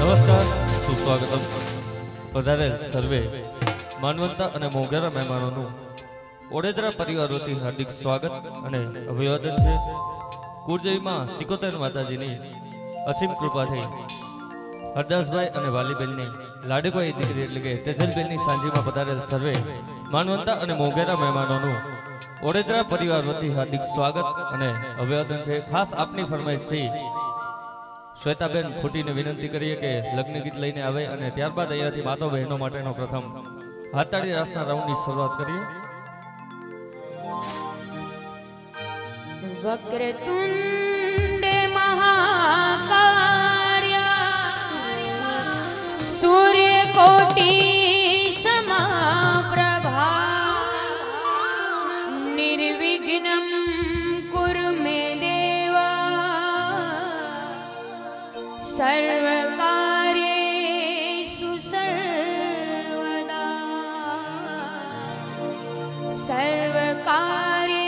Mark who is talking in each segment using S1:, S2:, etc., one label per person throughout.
S1: નમસ્કાર, સુસ્વાગતમ. પધારેલ સર્વે માનવંતા અને મોંઘેરા મહેમાનોનું ઓડેદરા પરિવાર વતી હાર્દિક સ્વાગત અને અભિવાદન છે. કુળદેવીમાં સિકોતેર માતાજીની અસીમ કૃપા થઈ હરદાસભાઈ અને વાલીબેનની લાડીભાઈ દીકરી એટલે કે તેજલબેનની સાંજીમાં પધારેલ સર્વે માનવંતા અને મોંઘેરા મહેમાનોનું ઓડેદરા પરિવાર વતી હાર્દિક સ્વાગત અને અભિવાદન છે. ખાસ આપની ફરમાઈશથી શ્વેતાબેન ખોટીને વિનંતી કરીએ કે લગ્ન ગીત લઈને આવે અને ત્યારબાદ અહીંયાથી માતો બહેનો માટેનો પ્રથમ હાથતાળી રાસના રાઉન્ડની શરૂઆત કરીએ.
S2: વક્રતુંડે મહાકાર્ય, સૂર્યકોટી સમાપ્રભા, નિર્વિઘ્નમ सर्वकारे सुसर्वदा सर्वकारे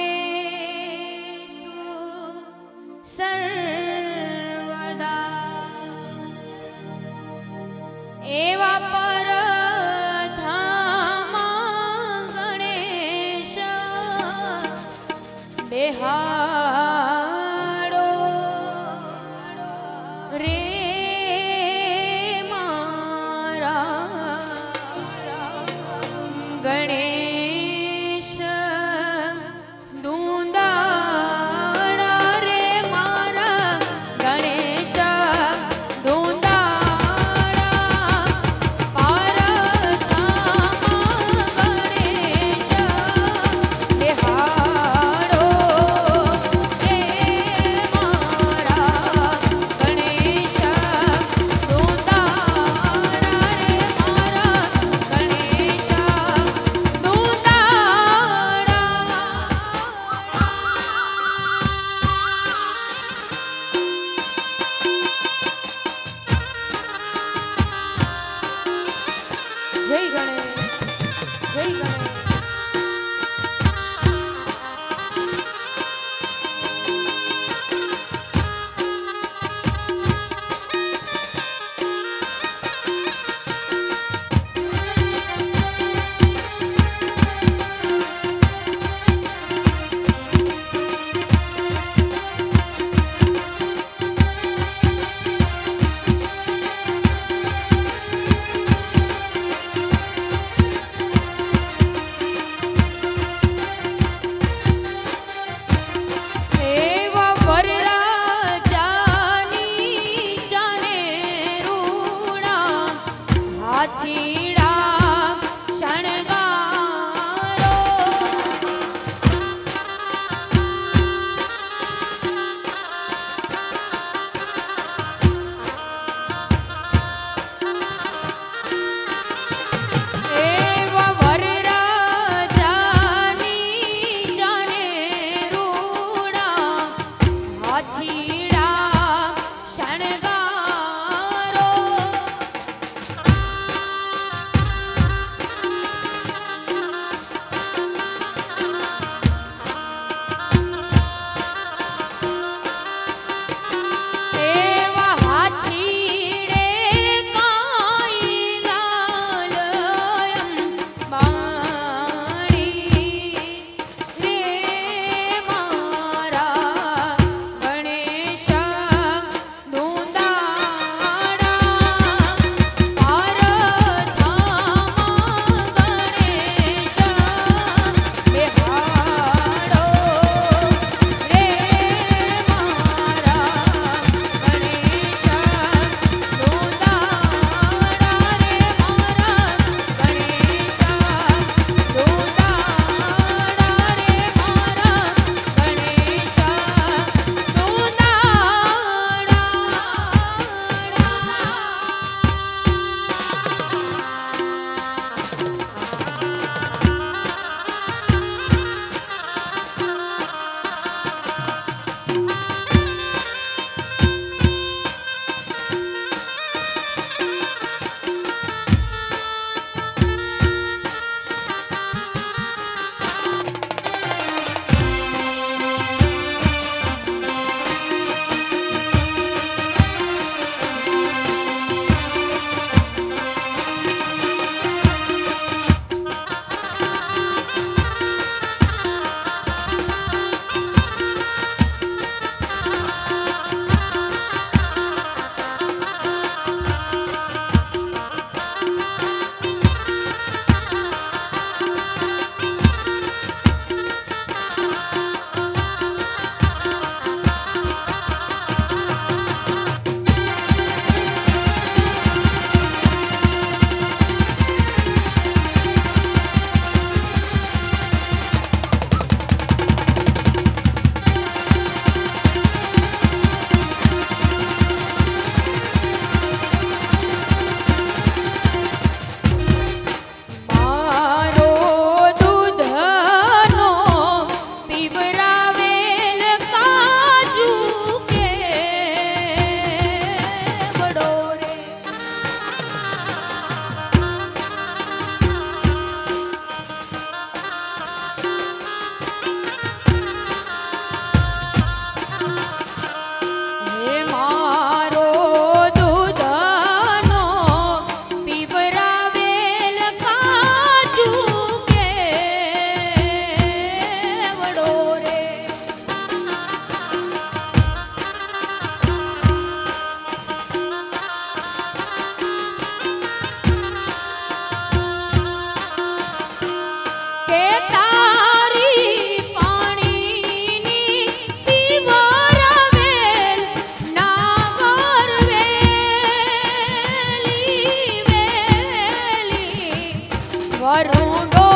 S2: Por um.